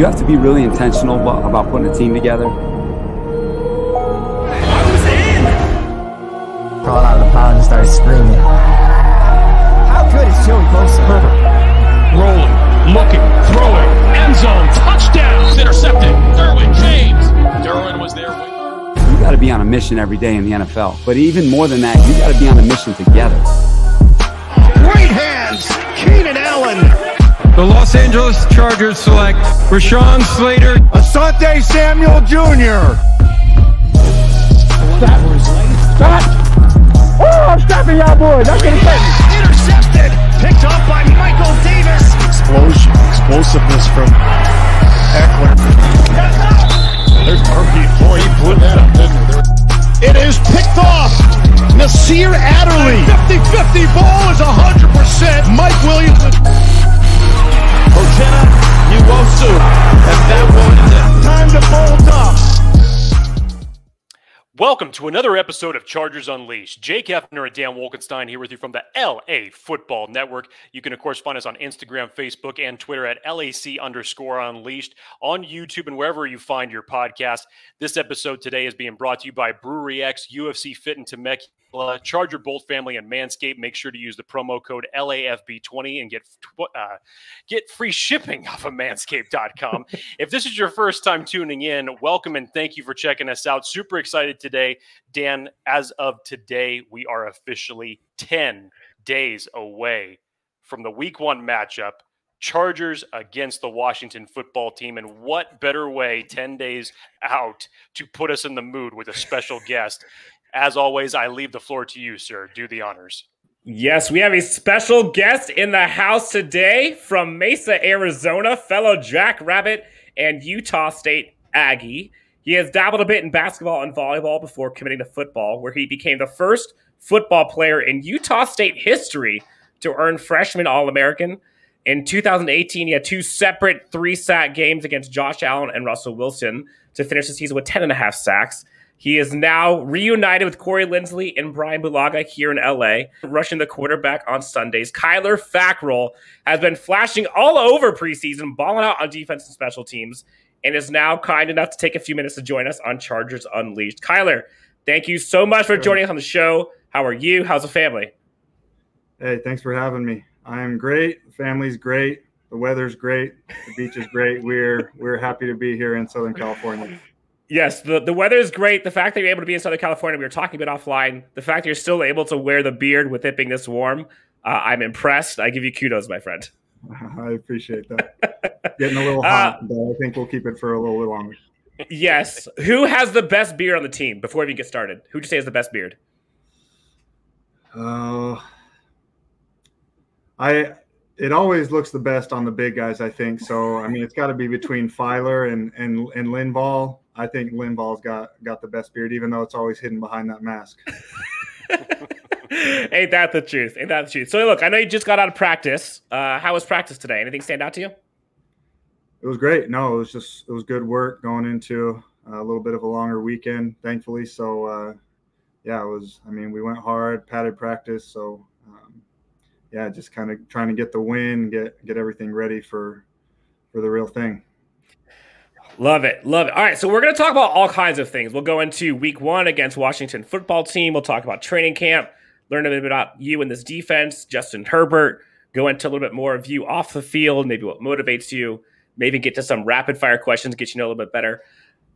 you have to be really intentional about, about putting a team together. I was in! Crawled out of the pound and started screaming. How good is Joey Bosa? Herbert. Rolling, looking, throwing, end zone, touchdown, intercepted. Derwin James. Derwin was there. You got to be on a mission every day in the NFL. But even more than that, you got to be on a mission together. Great hands, Keenan Allen. The Los Angeles Chargers select Rashawn Slater. Asante Samuel Jr. That was that. Oh, I'm stopping y'all boys. That's gonna take me. Intercepted. Picked up by Michael Davis. Explosion, explosiveness from Ekeler. There's Murphy. Boy, he blew that up, didn't he? It is picked off. Nasir Adderley. 50-50 ball is 100%. Mike Williams. Welcome to another episode of Chargers Unleashed. Jake Hefner and Dan Wolkenstein here with you from the LA Football Network. You can, of course, find us on Instagram, Facebook, and Twitter at LAC underscore Unleashed, on YouTube, and wherever you find your podcast. This episode today is being brought to you by Brewery X, UFC Fit and Temecula, Charger Bolt Family, and Manscaped. Make sure to use the promo code LAFB20 and get uh, get free shipping off of manscaped.com. if this is your first time tuning in, welcome and thank you for checking us out. Super excited today. Dan, as of today, we are officially 10 days away from the week one matchup. Chargers against the Washington football team. And what better way 10 days out to put us in the mood with a special guest? As always, I leave the floor to you, sir. Do the honors. Yes, we have a special guest in the house today from Mesa, Arizona, fellow Jack Rabbit and Utah State Aggie. He has dabbled a bit in basketball and volleyball before committing to football, where he became the first football player in Utah State history to earn freshman All American. In 2018, he had two separate three sack games against Josh Allen and Russell Wilson to finish the season with 10 and a half sacks. He is now reunited with Corey Linsley and Brian Bulaga here in LA, rushing the quarterback on Sundays. Kyler Fackrell has been flashing all over preseason, balling out on defense and special teams, and is now kind enough to take a few minutes to join us on Chargers Unleashed. Kyler, thank you so much for joining us on the show. How are you? How's the family? Hey, thanks for having me. I am great. The family's great. The weather's great. The beach is great. We're we're happy to be here in Southern California. Yes, the, the weather is great. The fact that you're able to be in Southern California, we were talking about offline. The fact that you're still able to wear the beard with it being this warm, uh, I'm impressed. I give you kudos, my friend. I appreciate that. Getting a little hot, uh, but I think we'll keep it for a little bit longer. Yes. Who has the best beard on the team before we get started? Who would you say has the best beard? Uh, I it always looks the best on the big guys, I think. So I mean, it's got to be between Filer and and and Linval. I think Linval's got got the best beard, even though it's always hidden behind that mask. Ain't that the truth? Ain't that the truth? So look, I know you just got out of practice. Uh, how was practice today? Anything stand out to you? It was great. No, it was just it was good work going into a little bit of a longer weekend, thankfully. So uh, yeah, it was. I mean, we went hard, padded practice. So um, yeah, just kind of trying to get the win, get get everything ready for for the real thing. Love it. Love it. All right. So we're going to talk about all kinds of things. We'll go into week one against Washington football team. We'll talk about training camp, learn a bit about you and this defense, Justin Herbert, go into a little bit more of you off the field, maybe what motivates you, maybe get to some rapid fire questions, get you know a little bit better.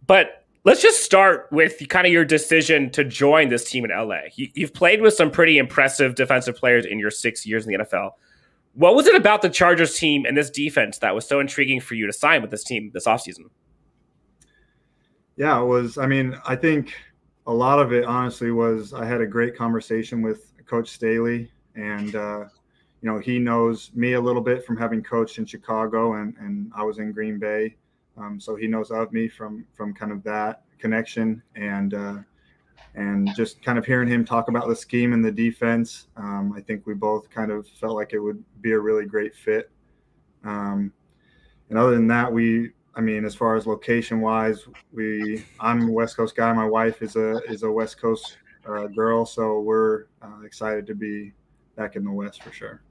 But let's just start with kind of your decision to join this team in LA. You, you've played with some pretty impressive defensive players in your six years in the NFL. What was it about the Chargers team and this defense that was so intriguing for you to sign with this team this offseason? Yeah, it was. I mean, I think a lot of it, honestly, was I had a great conversation with Coach Staley, and uh, you know he knows me a little bit from having coached in Chicago, and and I was in Green Bay, um, so he knows of me from from kind of that connection, and uh, and just kind of hearing him talk about the scheme and the defense, um, I think we both kind of felt like it would be a really great fit. Um, and other than that, we I mean, as far as location wise, we I'm a West Coast guy. My wife is a is a West Coast uh, girl, so we're uh, excited to be back in the West for sure.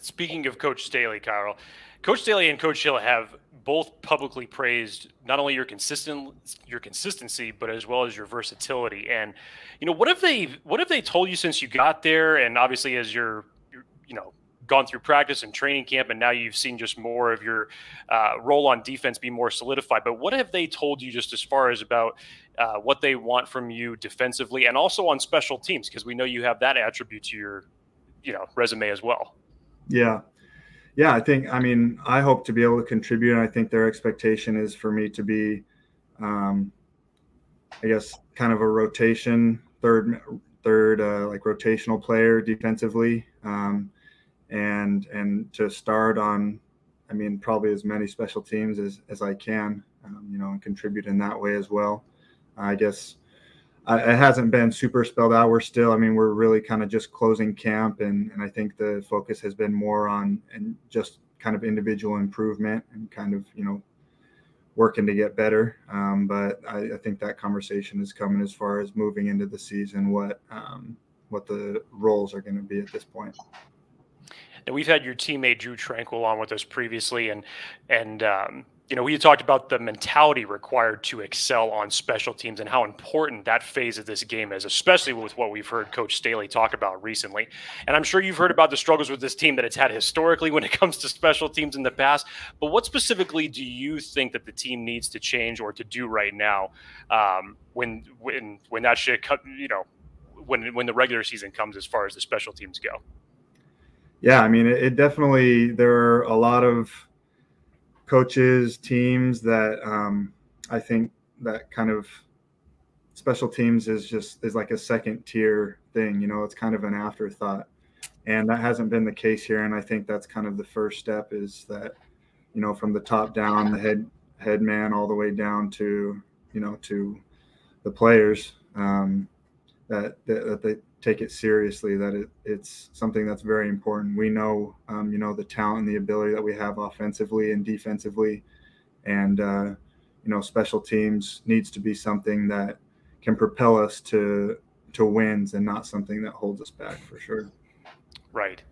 Speaking of Coach Staley, Carl, Coach Staley and Coach Hill have both publicly praised not only your consistent your consistency, but as well as your versatility. And you know, what have they what have they told you since you got there? And obviously, as you're, you're you know gone through practice and training camp, and now you've seen just more of your uh, role on defense be more solidified. But what have they told you just as far as about uh, what they want from you defensively and also on special teams? Because we know you have that attribute to your you know resume as well. Yeah, yeah. I think I mean I hope to be able to contribute, and I think their expectation is for me to be, um, I guess, kind of a rotation third third uh, like rotational player defensively. Um, and and to start on i mean probably as many special teams as, as i can um, you know and contribute in that way as well. I guess I, it hasn't been super spelled out. We're still i mean we're really kind of just closing camp and and i think the focus has been more on and just kind of individual improvement and kind of you know working to get better. Um, but I, I, think that conversation is coming as far as moving into the season what um, what the roles are going to be at this point and we've had your teammate Drue Tranquill on with us previously, and and um, you know we talked about the mentality required to excel on special teams and how important that phase of this game is, especially with what we've heard Coach Staley talk about recently. And I'm sure you've heard about the struggles with this team that it's had historically when it comes to special teams in the past. But what specifically do you think that the team needs to change or to do right now um, when when when that shit, you know, when when the regular season comes as far as the special teams go? Yeah, I mean, it, it, definitely there are a lot of coaches, teams that um, I think that kind of special teams is just is like a second tier thing. You know, it's kind of an afterthought, and that hasn't been the case here. And I think that's kind of the first step is that you know from the top down, the head head man all the way down to you know to the players um, that, that that they take it seriously that it, it's something that's very important. We know um, you know the talent and the ability that we have offensively and defensively. And uh, you know special teams needs to be something that can propel us to to wins and not something that holds us back for sure. Right.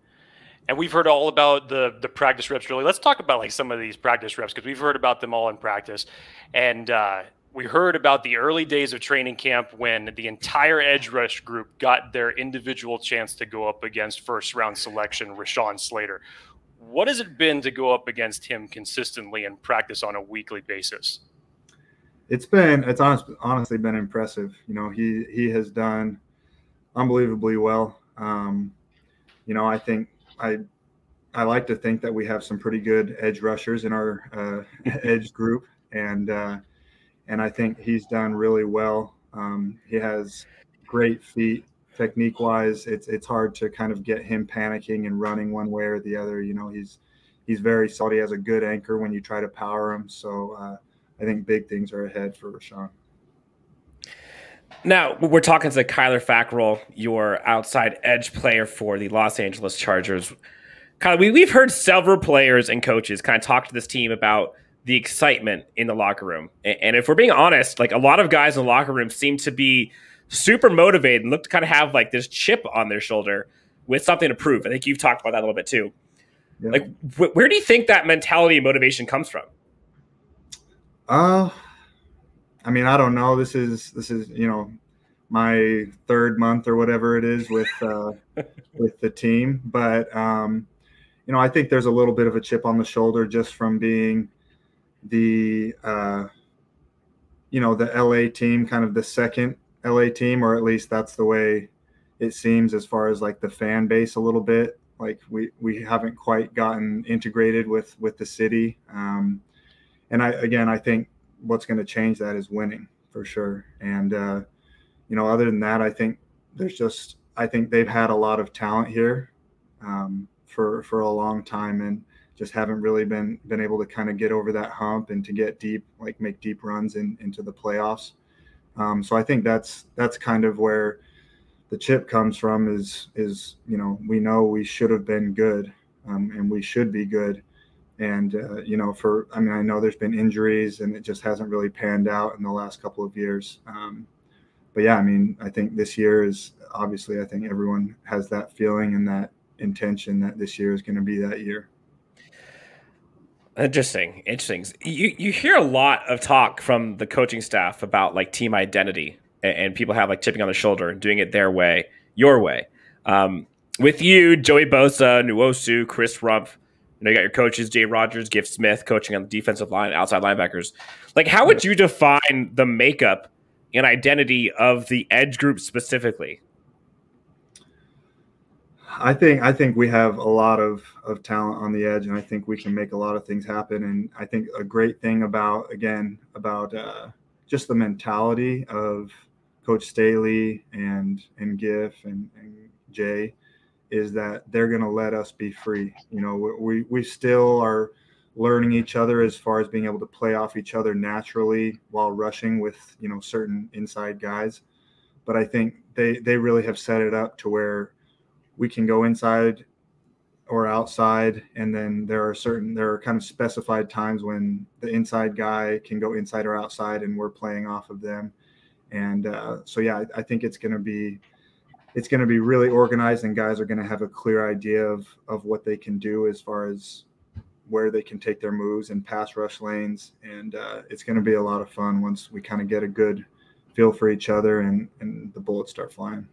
And we've heard all about the the practice reps really. Let's talk about like some of these practice reps because we've heard about them all in practice. And uh, we heard about the early days of training camp when the entire edge rush group got their individual chance to go up against first round selection Rashawn Slater. What has it been to go up against him consistently and practice on a weekly basis? It's been it's honest, honestly been impressive. You know, he he has done unbelievably well. Um, you know, I think I I like to think that we have some pretty good edge rushers in our uh, edge group, and uh, and I think he's done really well. Um, he has great feet, technique wise. It's it's hard to kind of get him panicking and running one way or the other. You know, he's he's very solid. He has a good anchor when you try to power him. So uh, I think big things are ahead for Rashawn. Now we're talking to Kyler Fackrell, your outside edge player for the Los Angeles Chargers. Kyler, we, we've heard several players and coaches kind of talk to this team about the excitement in the locker room. And if we're being honest, like a lot of guys in the locker room seem to be super motivated and look to kind of have like this chip on their shoulder with something to prove. I think you've talked about that a little bit too. Yeah. Like, wh- where do you think that mentality and motivation comes from? Uh, I mean, I don't know. This is this is you know my third month or whatever it is with uh, with the team, but um, you know, I think there's a little bit of a chip on the shoulder just from being the uh, you know the LA team, kind of the second LA team, or at least that's the way it seems as far as like the fan base a little bit. Like we we haven't quite gotten integrated with with the city, um, and I again I think what's going to change that is winning for sure. And uh, you know, other than that, I think there's just I think they've had a lot of talent here um, for for a long time, and just haven't really been been able to kind of get over that hump and to get deep, like make deep runs in, into the playoffs. Um, so I think that's that's kind of where the chip comes from. Is is you know we know we should have been good um, and we should be good, and uh, you know for I mean I know there's been injuries and it just hasn't really panned out in the last couple of years. Um, but yeah, I mean I think this year is obviously I think everyone has that feeling and that intention that this year is going to be that year. Interesting, interesting. You you hear a lot of talk from the coaching staff about like team identity, and, and people have like tipping on the shoulder and doing it their way, your way. Um, with you, Joey Bosa, Nwosu, Chris Rumph, you know, you got your coaches, Jay Rodgers, Giff Smith, coaching on the defensive line, outside linebackers. Like, how would you define the makeup and identity of the edge group specifically? I think I think we have a lot of of talent on the edge, and I think we can make a lot of things happen. And I think a great thing about again about uh, just the mentality of Coach Staley and and Giff and, and Jay is that they're going to let us be free. You know, we we still are learning each other as far as being able to play off each other naturally while rushing with you know certain inside guys. But I think they they really have set it up to where we can go inside or outside and then there are certain there are kind of specified times when the inside guy can go inside or outside and we're playing off of them. And uh, so yeah I, I think it's going to be it's going to be really organized and guys are going to have a clear idea of of what they can do as far as where they can take their moves and pass rush lanes. And uh, it's going to be a lot of fun once we kind of get a good feel for each other and and the bullets start flying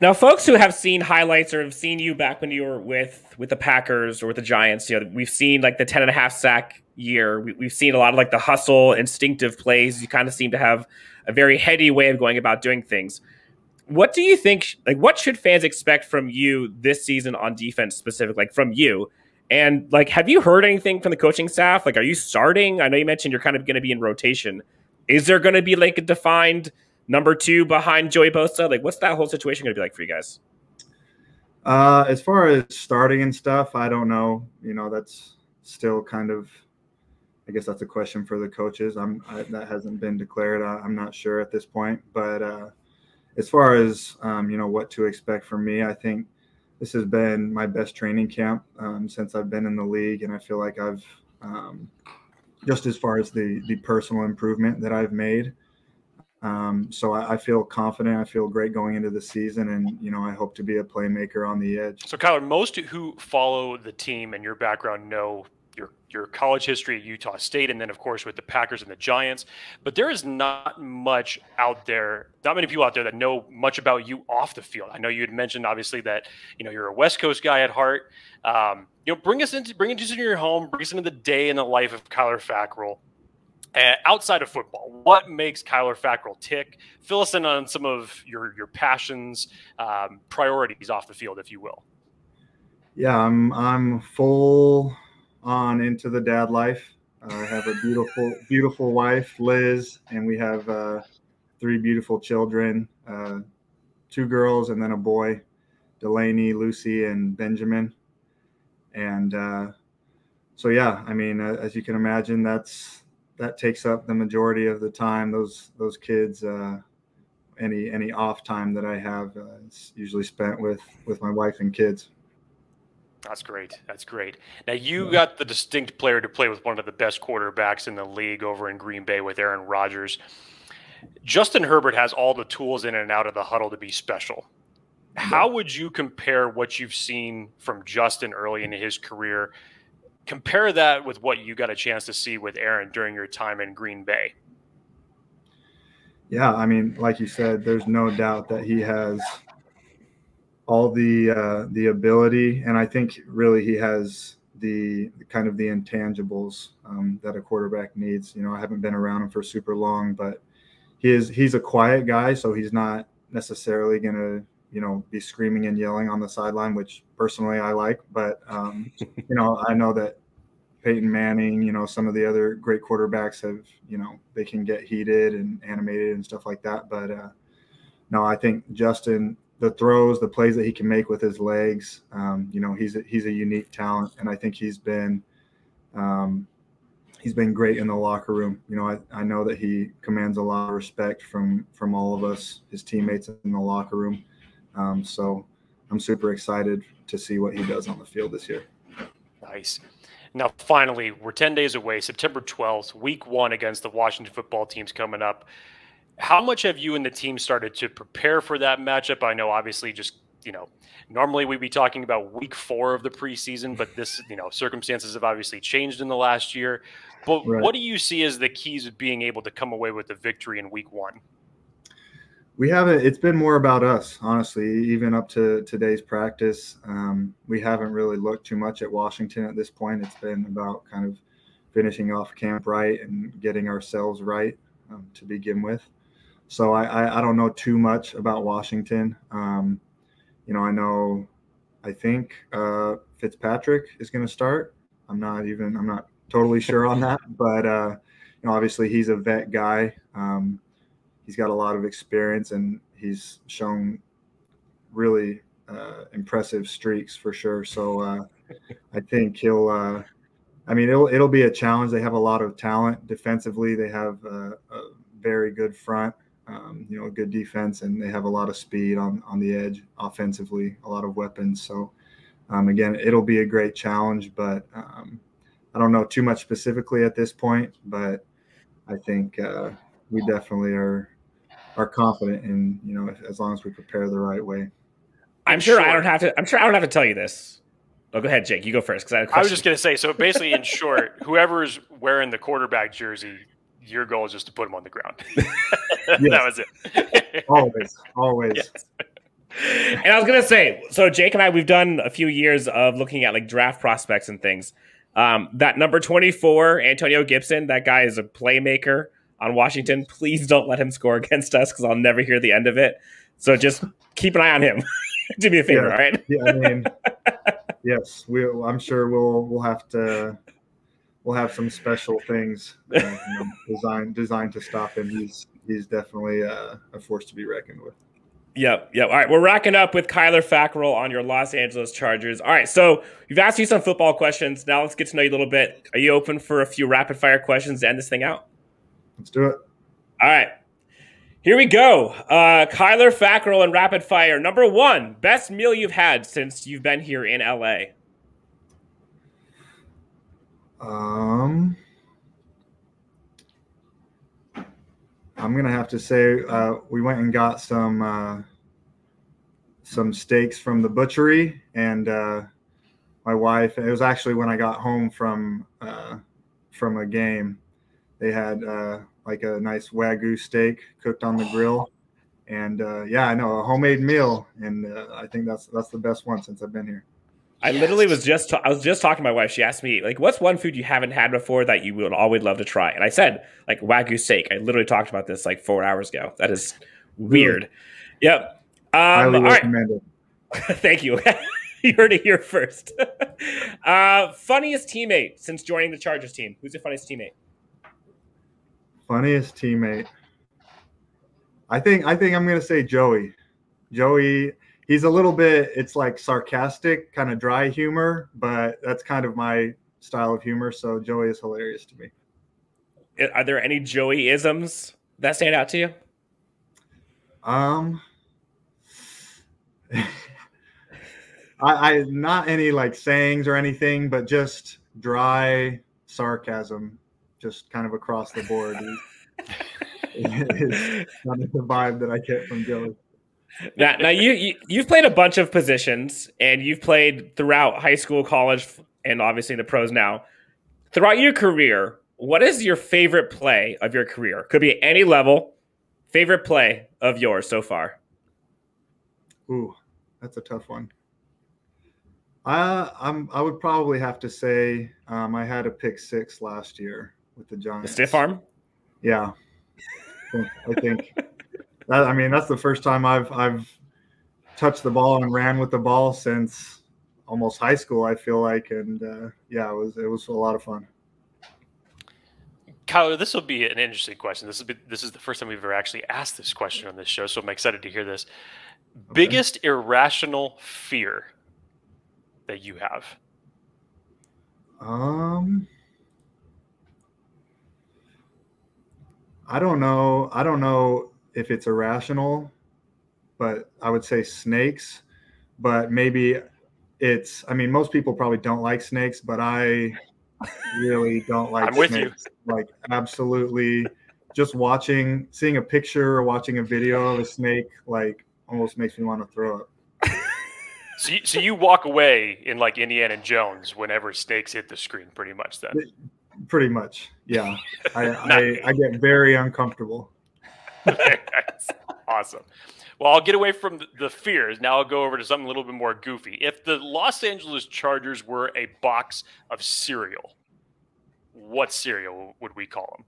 now, folks who have seen highlights or have seen you back when you were with with the Packers or with the Giants, you know, we've seen like the 10 and a half sack year. We, have seen a lot of like the hustle, instinctive plays. You kind of seem to have a very heady way of going about doing things. What do you think? Like, what should fans expect from you this season on defense, specifically, like from you? And like, have you heard anything from the coaching staff? Like, are you starting? I know you mentioned you're kind of going to be in rotation. Is there going to be like a defined number two behind Joey Bosa? Like, what's that whole situation going to be like for you guys? Uh, as far as starting and stuff, I don't know. You know, that's still kind of, I guess that's a question for the coaches. I'm I, that hasn't been declared. I, am not sure at this point. But uh, as far as um, you know, what to expect from me, I think this has been my best training camp um, since I've been in the league, and I feel like I've um, just as far as the the personal improvement that I've made. Um, so I, I, feel confident. I feel great going into the season, and you know I hope to be a playmaker on the edge. So Kyler, most who follow the team and your background know your your college history at Utah State, and then of course with the Packers and the Giants. But there is not much out there, not many people out there that know much about you off the field. I know you had mentioned obviously that you know you're a West Coast guy at heart. Um, you know, bring us into bring us into your home, bring us into the day in the life of Kyler Fackrell. Uh, outside of football, what makes Kyler Fackrell tick? Fill us in on some of your your passions, um, priorities off the field, if you will. Yeah, I'm I'm full on into the dad life. I have a beautiful beautiful wife, Liz, and we have uh, three beautiful children, uh, two girls and then a boy, Delaney, Lucy, and Benjamin. And uh, so, yeah, I mean, as you can imagine, that's that takes up the majority of the time. Those those kids, uh, any any off time that I have, uh, it's usually spent with with my wife and kids. That's great. That's great. Now you got the distinct player to play with one of the best quarterbacks in the league over in Green Bay with Aaron Rodgers. Justin Herbert has all the tools in and out of the huddle to be special. How would you compare what you've seen from Justin early in his career compare that with what you got a chance to see with Aaron during your time in Green Bay. Yeah, I mean, like you said, there's no doubt that he has all the uh, the ability, and I think really he has the kind of the intangibles um, that a quarterback needs. You know, I haven't been around him for super long, but he is he's a quiet guy, so he's not necessarily going to you know be screaming and yelling on the sideline, which personally I like. But um, you know I know that Peyton Manning, you know some of the other great quarterbacks have you know they can get heated and animated and stuff like that. But uh, no, I think Justin the throws, the plays that he can make with his legs, um, you know he's a, he's a unique talent, and I think he's been. Um, he's been great in the locker room. You know, I, I know that he commands a lot of respect from from all of us, his teammates in the locker room. Um, so I'm super excited to see what he does on the field this year. Nice. Now, finally, we're 10 days away, September 12th, week one against the Washington football team's coming up. How much have you and the team started to prepare for that matchup? I know, obviously, just you know, normally we'd be talking about week four of the preseason, but this, you know, circumstances have obviously changed in the last year. But right. what do you see as the keys of being able to come away with a victory in week one? We haven't. It's been more about us, honestly. Even up to today's practice, um, we haven't really looked too much at Washington at this point. It's been about kind of finishing off camp right and getting ourselves right um, to begin with. So I, I, I, don't know too much about Washington. Um, you know, I know, I think uh, Fitzpatrick is going to start. I'm not even, I'm not totally sure on that, but uh, you know, obviously he's a vet guy. Um, he's got a lot of experience and he's shown really uh, impressive streaks for sure. So uh, I think he'll. Uh, I mean, it'll it'll be a challenge. They have a lot of talent defensively. They have a, a very good front um, you know, a good defense, and they have a lot of speed on on the edge offensively, a lot of weapons. So, um, again, it'll be a great challenge, but um, I don't know too much specifically at this point. But I think uh, we definitely are are confident in you know as long as we prepare the right way. I'm sure, I don't have to. I'm sure I don't have to tell you this. Oh, go ahead, Jake. You go first because I, I was just going to say. So basically, in short, whoever's wearing the quarterback jersey your goal is just to put him on the ground. that was it. always, always. Yes. And I was gonna say, so Jake and I, we've done a few years of looking at like draft prospects and things. Um, that number twenty-four, Antonio Gibson, that guy is a playmaker on Washington. Please don't let him score against us because I'll never hear the end of it. So just keep an eye on him. Do me a favor, yeah. all right? yeah, I mean, yes, we. I'm sure we'll we'll have to we'll have some special things uh, you know, designed designed to stop him. He's he's definitely uh, a force to be reckoned with. Yep, yep. All right, we're racking up with Kyler Fackrell on your Los Angeles Chargers. All right, so we've asked you some football questions. Now let's get to know you a little bit. Are you open for a few rapid fire questions to end this thing out? Let's do it. All right. Here we go. Uh, Kyler Fackrell and rapid fire. Number one, best meal you've had since you've been here in LA. Um, I'm gonna have to say uh, we went and got some uh, some steaks from the butchery, and uh, my wife. It was actually when I got home from uh, from a game. They had uh, like a nice wagyu steak cooked on the grill, and uh, yeah, I know a homemade meal, and I think that's that's the best one since I've been here. I yes. literally was just ta- I was just talking to my wife. She asked me like, "What's one food you haven't had before that you would always love to try?" And I said like wagyu steak. I literally talked about this like four hours ago. That is weird. Really? Yep. Um, Highly recommended. Thank you. you heard it here first. uh, funniest teammate since joining the Chargers team. Who's your funniest teammate? Funniest teammate. I think I think I'm gonna say Joey. Joey he's a little bit it's like sarcastic kind of dry humor but that's kind of my style of humor so joey is hilarious to me are there any joey isms that stand out to you um I, I not any like sayings or anything but just dry sarcasm just kind of across the board is kind of the vibe that i get from joey now, now you, you have played a bunch of positions, and you've played throughout high school, college, and obviously the pros now. Throughout your career, what is your favorite play of your career? Could be any level. Favorite play of yours so far? Ooh, that's a tough one. Uh, I'm. I would probably have to say um, I had a pick six last year with the Giants. The stiff arm. Yeah, I think, that, I mean, that's the first time I've I've touched the ball and ran with the ball since almost high school. I feel like, and uh, yeah, it was it was a lot of fun. Kyle, this will be an interesting question. This is this is the first time we've ever actually asked this question on this show, so I'm excited to hear this. Okay. Biggest irrational fear that you have? Um, I don't know. I don't know if it's irrational, but I would say snakes. But maybe it's. I mean, most people probably don't like snakes, but I really don't like. I'm snakes. with you. Like absolutely, just watching, seeing a picture or watching a video of a snake, like almost makes me want to throw up. So you, so you walk away in like Indiana Jones whenever snakes hit the screen, pretty much. Then Pretty much, yeah. I, I, I get very uncomfortable. That's awesome. Well, I'll get away from the fears. Now I'll go over to something a little bit more goofy. If the Los Angeles Chargers were a box of cereal, what cereal would we call them?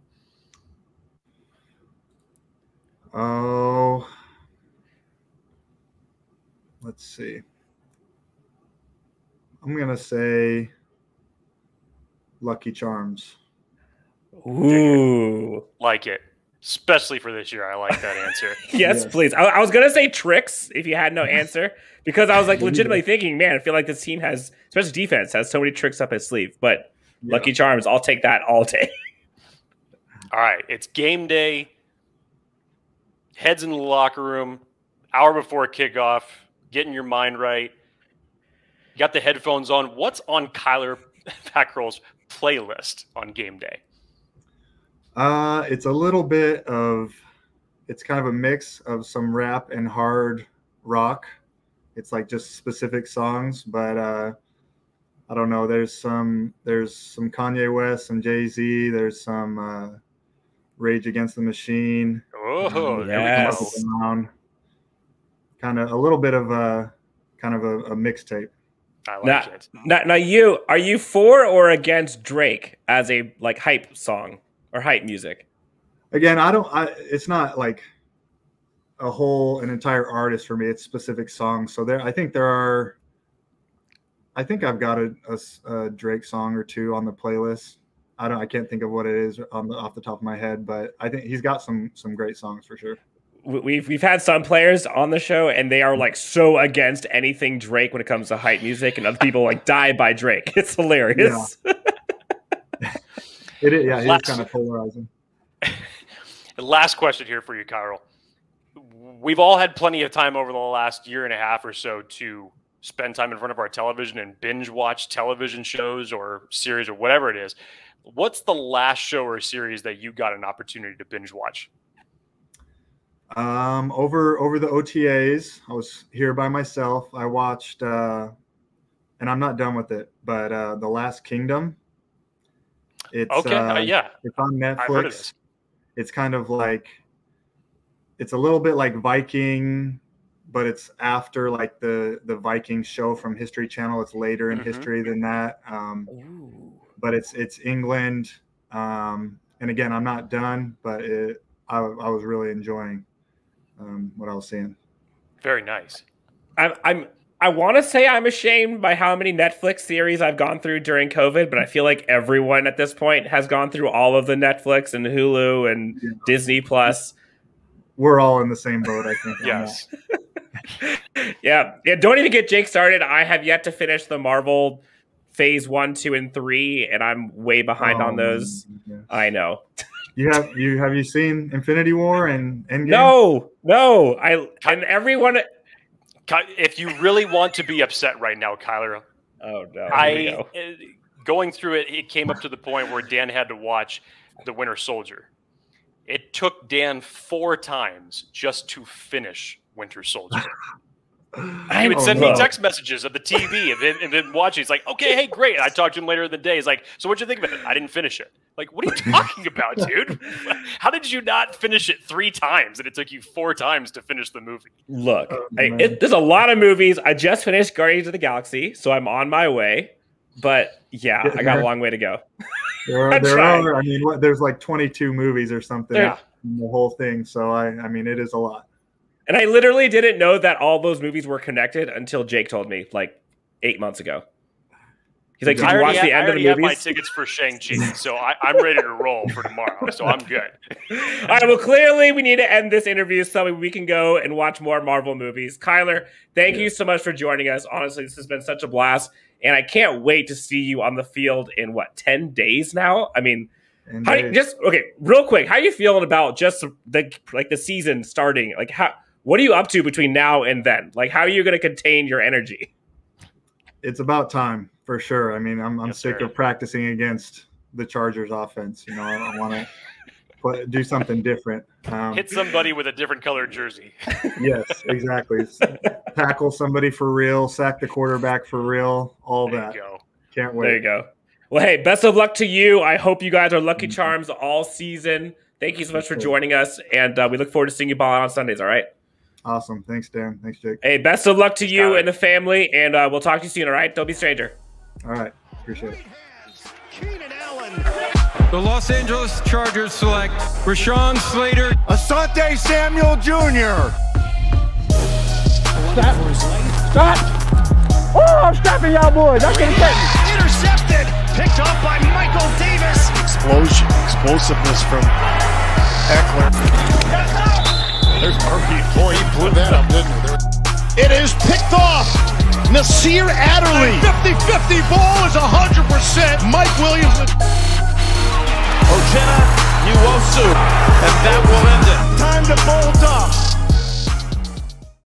Oh, let's see. I'm gonna say Lucky Charms. Ooh. Like it, especially for this year. I like that answer. yes, Yes. please. I, I was gonna say tricks if you had no answer because I was like legitimately thinking, man, I feel like this team has, especially defense, has so many tricks up its sleeve. But Yeah. Lucky Charms, I'll take that all day. All right, it's game day. Heads in the locker room, hour before kickoff, getting your mind right. You got the headphones on. What's on Kyler Fackrell's playlist on game day? Uh, it's a little bit of, it's kind of a mix of some rap and hard rock. It's like just specific songs, but uh, I don't know. There's some, there's some Kanye West, some Jay Z. There's some uh, Rage Against the Machine. Oh, Yes. Kind of a little bit of a, kind of a, a mixtape. I like Now, it. now, now, you are you for or against Drake as a like hype song or hype music? again i don't i it's not like a whole an entire artist for me it's specific songs so there i think there are i think i've got a drake song or two on the playlist i don't i can't think of what it is on the, off the top of my head but i think he's got some some great songs for sure We- We've we've had some players on the show, and they are like so against anything Drake when it comes to hype music, and other people like die by Drake. It's hilarious. it is yeah he's Last- kind of polarizing The last question here for you, Kyril. We've all had plenty of time over the last year and a half or so to spend time in front of our television and binge watch television shows or series or whatever it is. What's the last show or series that you got an opportunity to binge watch? Um over over the otas i was here by myself i watched uh and i'm not done with it but uh the last kingdom it's Okay, uh, uh, yeah, It's on I've heard of Netflix. this. It's kind of like it's a little bit like Viking, but it's after like the the Viking show from History Channel. It's later in Mhm. history than that. Um, but it's it's England. Um, and again, I'm not done, but it, I, I was really enjoying um, what I was saying. Very nice. I'm I'm I want to say I'm ashamed by how many Netflix series I've gone through during COVID, but I feel like everyone at this point has gone through all of the Netflix and Hulu and Yeah. Disney Plus. We're all in the same boat, I think. Yes. Yeah, yeah. Don't even get Jake started. I have yet to finish the Marvel Phase One, Two, and Three, and I'm way behind Oh, on those. yeah. I know. You have you have you seen Infinity War and Endgame? No, no. I and everyone. If you really want to be upset right now, Kyler, Oh no! I go. uh, going through it, it came up to the point where Dan had to watch The Winter Soldier. It took Dan four times just to finish Winter Soldier. He would Oh, send me text messages of the TV of him, of him watching. He's like, "Okay, hey, great." And I talked to him later in the day. He's like, "So what'd you think of it?" I didn't finish it. Like, what are you talking about, dude? How did you not finish it three times and it took you four times to finish the movie? Look, Oh, I, it, there's a lot of movies. I just finished Guardians of the Galaxy, so I'm on my way. But yeah, I got a long way to go. There are, I'm there are I mean, what, there's like 22 movies or something Yeah. in the whole thing. So I, I mean, it is a lot. And I literally didn't know that all those movies were connected until Jake told me like eight months ago. He's like, "Did you already, watch the ha- I end of already the have my movies?" tickets for Shang Chi, so I, I'm ready to roll for tomorrow. So I'm good. All right. Well, clearly we need to end this interview so we can go and watch more Marvel movies. Kyler, thank you so much for joining us. Honestly, this has been such a blast, and I can't wait to see you on the field in what ten days now. I mean, how do you, just okay, real quick, how are you feeling about just the like the season starting? Like, how what are you up to between now and then? Like, how are you going to contain your energy? it's about time for sure. I mean, I'm, I'm Yes, sick sir. of practicing against the Chargers offense. You know, I, I want to, but do something different. Um, Hit somebody with a different colored jersey. yes, exactly. Tackle somebody for real, sack the quarterback for real, all There that. you go. Can't wait. There you go. Well, hey, best of luck to you. I hope you guys are lucky charms all season. Thank you so much for joining us, and uh, we look forward to seeing you ball out on Sundays. All right. Awesome. Thanks, Dan. Thanks, Jake. Hey, best of luck to you and the family, and uh, we'll talk to you soon. All right. Don't be a stranger. All right. Appreciate it. The Los Angeles Chargers select Rashawn Slater, Asante Samuel Jr. Stop! Oh, I'm strapping y'all boys. That's gonna take me. Intercepted. Picked up by Michael Davis. Explosion. Explosiveness from Ekeler. There's Murphy. Boy, he blew that up, didn't he? It is picked off. Nasir Adderley. 50-50 ball is 100%. Mike Williams. Uchenna Nwosu. And that will end it. Time to bolt up.